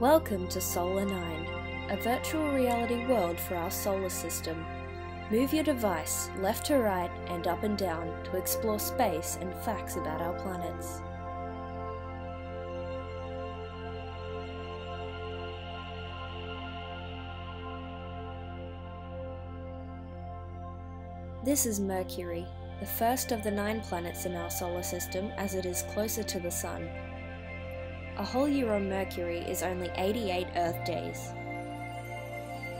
Welcome to Solar 9, a virtual reality world for our solar system. Move your device left to right and up and down to explore space and facts about our planets. This is Mercury, the first of the nine planets in our solar system as it is closer to the Sun. A whole year on Mercury is only 88 Earth days.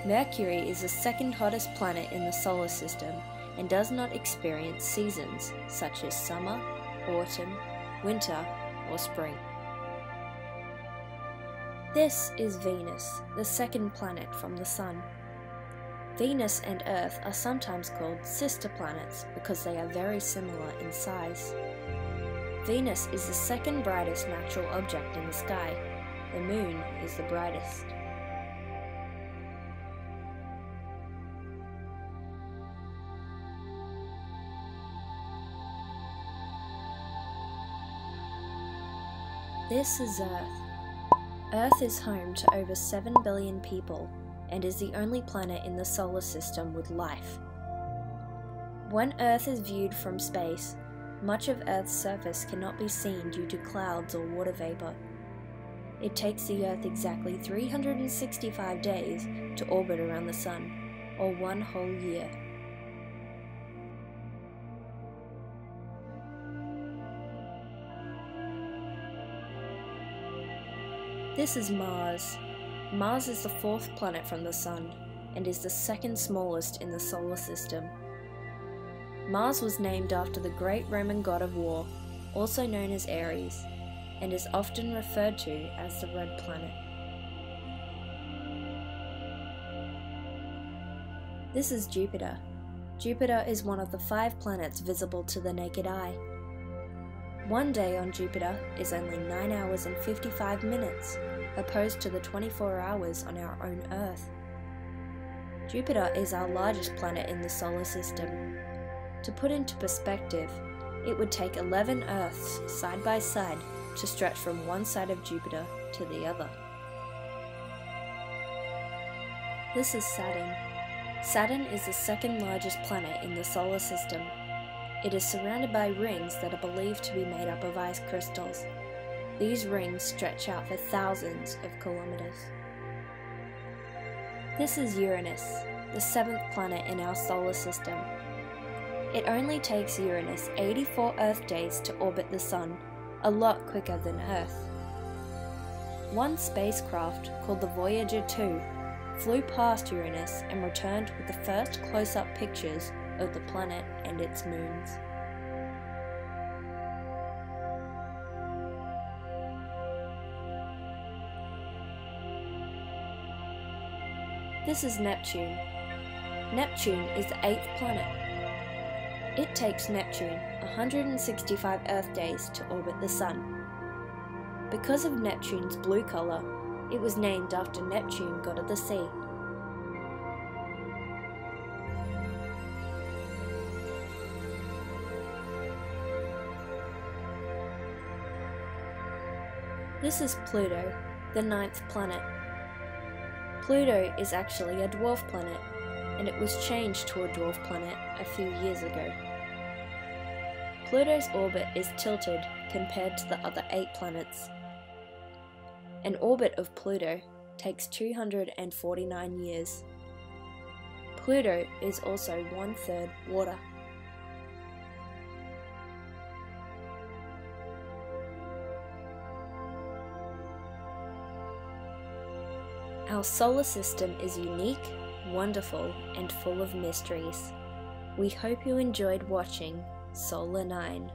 Mercury is the second hottest planet in the solar system and does not experience seasons such as summer, autumn, winter, or spring. This is Venus, the second planet from the Sun. Venus and Earth are sometimes called sister planets because they are very similar in size. Venus is the second brightest natural object in the sky. The Moon is the brightest. This is Earth. Earth is home to over 7 billion people and is the only planet in the solar system with life. When Earth is viewed from space, much of Earth's surface cannot be seen due to clouds or water vapor. It takes the Earth exactly 365 days to orbit around the Sun, or one whole year. This is Mars. Mars is the fourth planet from the Sun and is the second smallest in the solar system. Mars was named after the great Roman god of war, also known as Ares, and is often referred to as the Red Planet. This is Jupiter. Jupiter is one of the five planets visible to the naked eye. One day on Jupiter is only 9 hours and 55 minutes, opposed to the 24 hours on our own Earth. Jupiter is our largest planet in the solar system. To put into perspective, it would take 11 Earths side by side to stretch from one side of Jupiter to the other. This is Saturn. Saturn is the second largest planet in the solar system. It is surrounded by rings that are believed to be made up of ice crystals. These rings stretch out for thousands of kilometers. This is Uranus, the seventh planet in our solar system. It only takes Uranus 84 Earth days to orbit the Sun, a lot quicker than Earth. One spacecraft, called the Voyager 2, flew past Uranus and returned with the first close up pictures of the planet and its moons. This is Neptune. Neptune is the eighth planet. It takes Neptune 165 Earth days to orbit the Sun. Because of Neptune's blue colour, it was named after Neptune, god of the sea. This is Pluto, the ninth planet. Pluto is actually a dwarf planet, and it was changed to a dwarf planet a few years ago. Pluto's orbit is tilted compared to the other eight planets. An orbit of Pluto takes 249 years. Pluto is also one third water. Our solar system is unique, wonderful, and full of mysteries. We hope you enjoyed watching Solar 9.